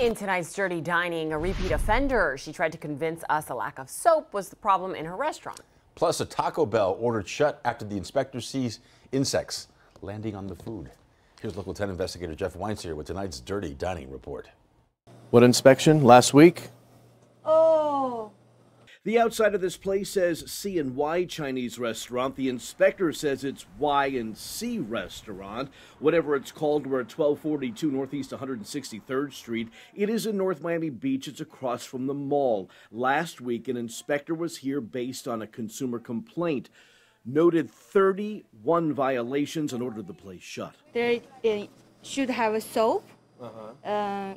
In tonight's Dirty Dining, a repeat offender. She tried to convince us a lack of soap was the problem in her restaurant. Plus, a Taco Bell ordered shut after the inspector sees insects landing on the food. Here's local 10 investigator Jeff Weinstein with tonight's Dirty Dining report. What inspection? Last week? Oh. The outside of this place says C and Y Chinese restaurant. The inspector says it's Y and C restaurant. Whatever it's called, we're at 1242 Northeast 163rd Street. It is in North Miami Beach. It's across from the mall. Last week, an inspector was here based on a consumer complaint. Noted 31 violations and ordered the place shut. They uh, should have a soap uh,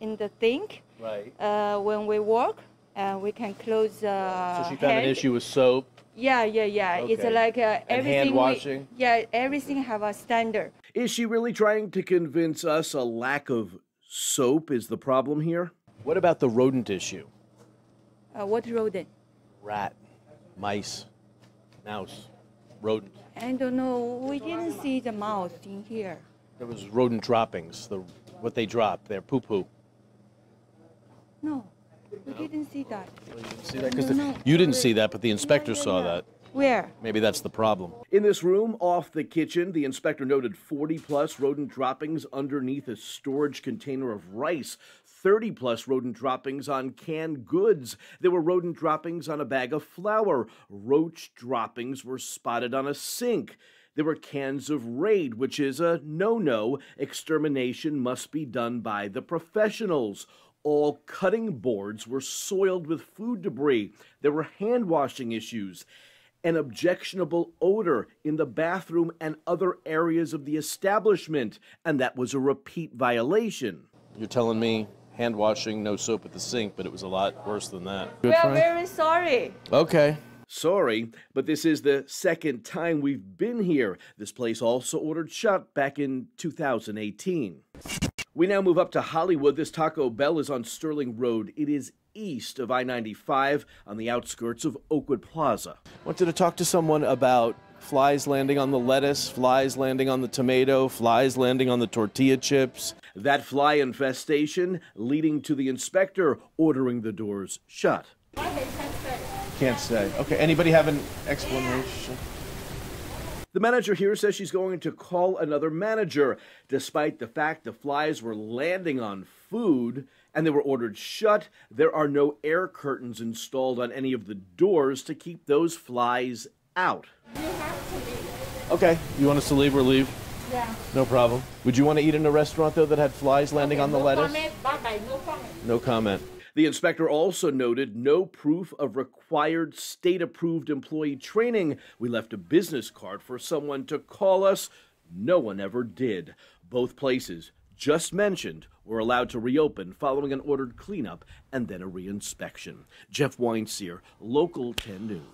in the sink Right. uh, when we work. Uh, we can close. Uh, So she found an issue with soap. Yeah, yeah, yeah. It's like uh, And everything. hand we- washing? yeah, everything have a standard. Is she really trying to convince us a lack of soap is the problem here? What about the rodent issue? Uh, what rodent? Rat, mice, mouse, rodent. I don't know. We didn't see the mouse in here. There was rodent droppings. The what they dropped, their poo poo. No, we didn't see that. See that? Because No, no. you didn't see that, but the inspector Yeah, yeah, saw yeah. that. Where? Maybe that's the problem. In this room off the kitchen, the inspector noted 40 plus rodent droppings underneath a storage container of rice, 30 plus rodent droppings on canned goods. There were rodent droppings on a bag of flour. Roach droppings were spotted on a sink. There were cans of Raid, which is a no no. Extermination must be done by the professionals. All cutting boards were soiled with food debris. There were hand washing issues an objectionable odor in the bathroom and other areas of the establishment, and that was a repeat violation. You're telling me hand washing, no soap at the sink, but it was a lot worse than that. we are very sorry. Okay. Sorry, but this is the second time we've been here. This place also ordered shut back in 2018. We now move up to Hollywood. This Taco Bell is on Sterling Road. It is east of I 95 on the outskirts of Oakwood Plaza. Wanted to talk to someone about flies landing on the lettuce, flies landing on the tomato, flies landing on the tortilla chips. That fly infestation leading to the inspector ordering the doors shut. Can't say. Okay. Anybody have an explanation? The manager here says she's going to call another manager, despite the fact the flies were landing on food and they were ordered shut. There are no air curtains installed on any of the doors to keep those flies out. Okay. You want us to leave or leave? Yeah. No problem. Would you want to eat in a restaurant though that had flies landing on the lettuce? No comment. The inspector also noted no proof of required state approved employee training. We left a business card for someone to call us. No one ever did. Both places, just mentioned, were allowed to reopen following an ordered cleanup and then a reinspection. Jeff Weinstein, Local 10 News.